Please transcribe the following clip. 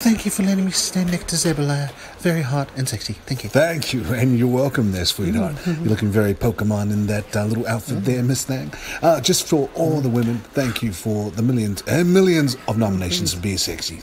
Thank you for letting me stand next to Zebulon. Very hot and sexy. Thank you. Thank you, and you're welcome there, sweetheart. Mm-hmm. You're looking very Pokemon in that uh, little outfit there, Miss Thang. Uh, just for all the women, thank you for the millions and millions of nominations mm-hmm. for being sexy.